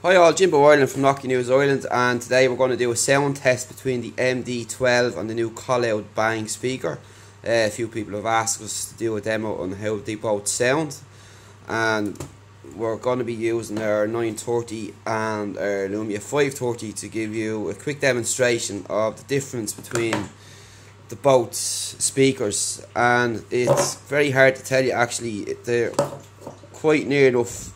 Hi all, Jimbo Ireland from Nokia News Ireland and today we're going to do a sound test between the MD12 and the new Coloud Bang speaker. Uh, a few people have asked us to do a demo on how they both sound and we're going to be using our 930 and our Lumia 530 to give you a quick demonstration of the difference between the both speakers and it's very hard to tell you actually they're quite near enough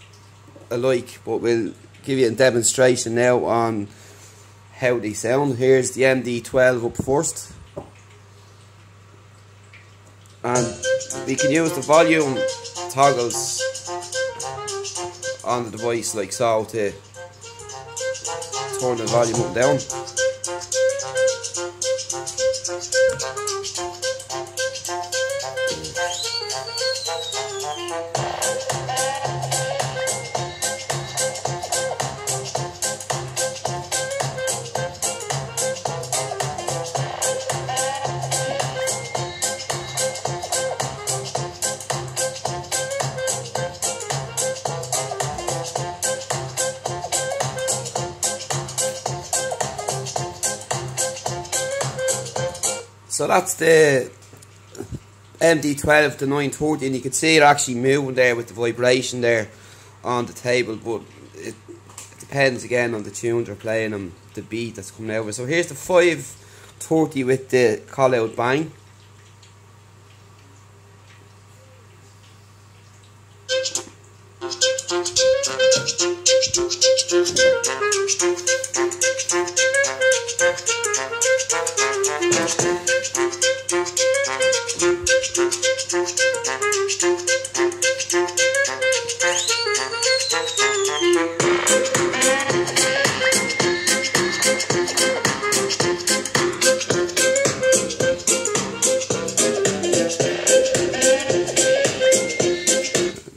alike but we'll give you a demonstration now on how they sound. Here's the MD12 up first. And we can use the volume toggles on the device like so to turn the volume up and down. So that's the MD12 to 930 and you can see it actually moving there with the vibration there on the table but it, depends again on the tunes you're playing and the beat that's coming over. So here's the 530 with the Coloud Bang.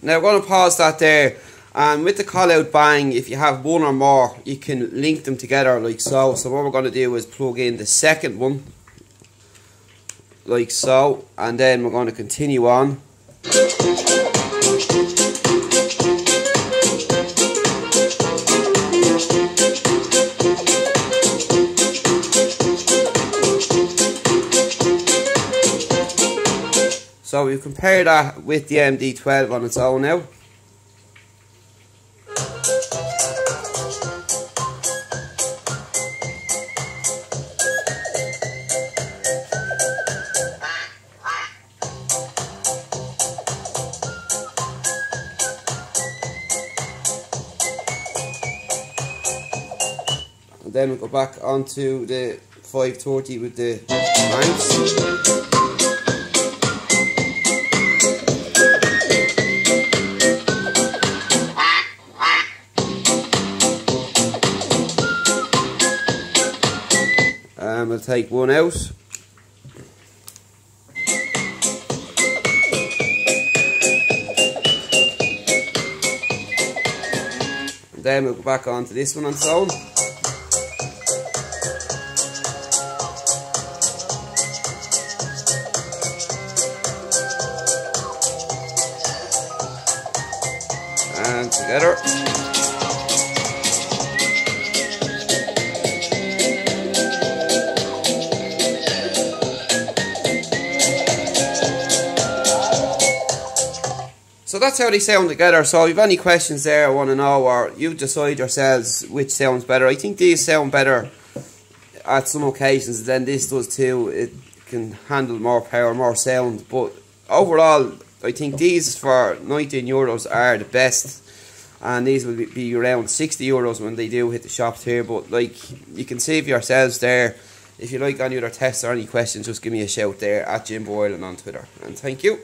Now, we're going to pause that there. And with the Coloud Bang, if you have one or more, you can link them together like so. So what we're going to do is plug in the second one, like so. And then we're going to continue on. So we compare that with the MD12 on its own now. And then we will go back onto the 530 with the. Um, and we'll take one out. And then we'll go back onto this one and so on. And together. So that's how they sound together. So if you have any questions there, I want to know, or you decide yourselves which sounds better. I think these sound better at some occasions than this does too. It can handle more power, more sound. But overall, I think these for 19 euros are the best. And these will be around 60 euros when they do hit the shops here. But like, you can save yourselves there. If you like any other tests or any questions, just give me a shout there at Jimbo Ireland on Twitter. And thank you.